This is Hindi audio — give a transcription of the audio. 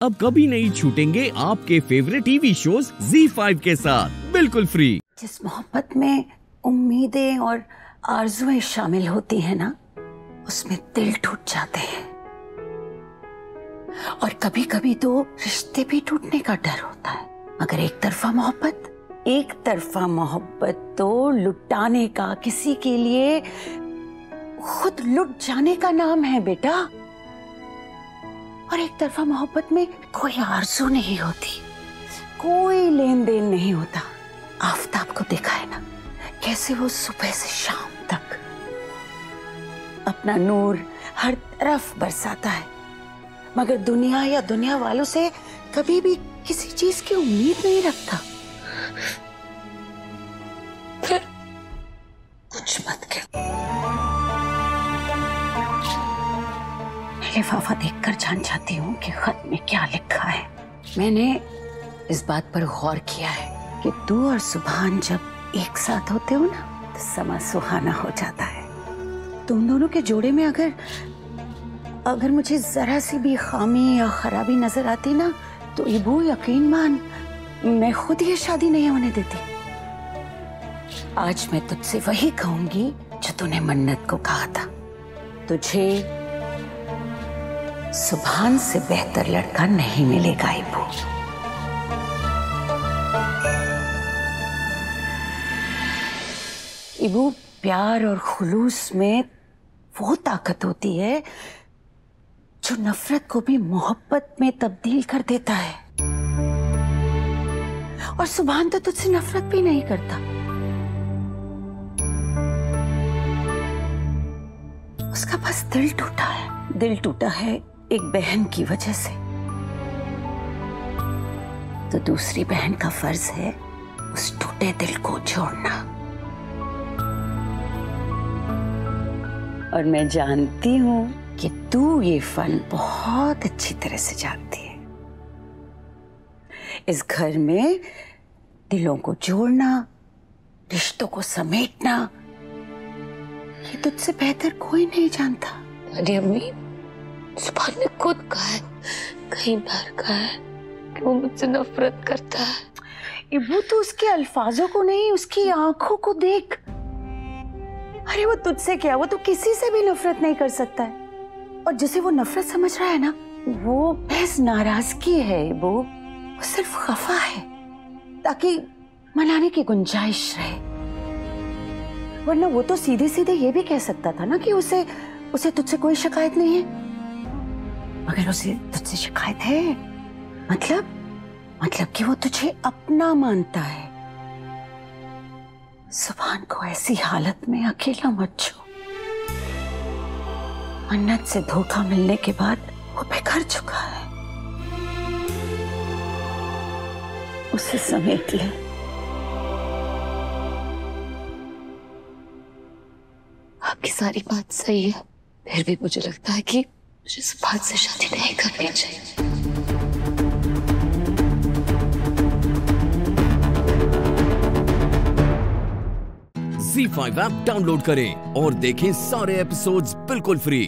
अब कभी नहीं छूटेंगे आपके फेवरेट टीवी शोज़ Z5 के साथ। बिल्कुल फ्री जिस मोहब्बत में उम्मीदें और आरजुएँ शामिल होती हैं ना, उसमें दिल टूट जाते हैं। और कभी कभी तो रिश्ते भी टूटने का डर होता है। मगर एक तरफा मोहब्बत, एक तरफा मोहब्बत तो लुटाने का, किसी के लिए खुद लुट जाने का नाम है बेटा। और एक तरफा मोहब्बत में कोई आरज़ू नहीं होती। कोई लेन देन नहीं होता। आफ्ताब को देखा है ना, कैसे वो सुबह से शाम तक अपना नूर हर तरफ़ बरसाता है। मगर दुनिया या दुनिया वालों से कभी भी किसी चीज़ की उम्मीद नहीं रखता। लिफाफा देखकर जान जाती हूँ कि खत में क्या लिखा है। मैंने इस बात पर गौर किया है कि तू और सुभान जब एक साथ होते हो ना तो समा सुहाना हो जाता है। तुम दोनों के जोड़े में अगर अगर मुझे जरा सी भी खामी या खराबी नज़र आती ना तो इबू यकीन मान, मैं खुद ये शादी नहीं होने देती। आज मैं तुझसे वही कहूँगी जो तूने मन्नत को कहा था। तुझे सुभान से बेहतर लड़का नहीं मिलेगा इबू इबू, प्यार और खुलूस में वो ताकत होती है जो नफरत को भी मोहब्बत में तब्दील कर देता है। और सुभान तो तुझसे नफरत भी नहीं करता। उसका बस दिल टूटा है। दिल टूटा है? एक बहन की वजह से। तो दूसरी बहन का फ़र्ज़ है उस टूटे दिल को जोड़ना और मैं जानती हूँ कि तू ये फन बहुत अच्छी तरह से जानती है। इस घर में दिलों को जोड़ना, रिश्तों को समेटना, ये तुझसे बेहतर कोई नहीं जानता। अरे अम्मी सुभान ने खुद कहा है, कई बार कहा है कि वो मुझसे नफरत करता है। वो तो उसके अल्फाजों को नहीं, उसकी आँखों को देख। अरे वो तुझसे क्या, वो तो किसी से भी नफरत नहीं कर सकता है। और जिसे वो नफरत समझ रहा है ना, वो बस नाराज़गी है, वो वो सिर्फ़ खफा है, ताकि मनाने की गुंजाइश रहे। वरना वो तो सीधे सीधे ये भी कह सकता था ना कि उसे उसे तुझसे कोई शिकायत नहीं है। मगर उसे तुझसे शिकायत है मतलब मतलब कि वो तुझे अपना मानता है। सुभान को ऐसी हालत में अकेला मत छो। मन्नत से धोखा मिलने के बाद वो बिखर चुका है। उसे समेट ले। आपकी सारी बात सही है। फिर भी मुझे लगता है कि मुझे सुभान से शादी नहीं करनी चाहिए Z5 ऐप डाउनलोड करें और देखें सारे एपिसोड्स बिल्कुल फ्री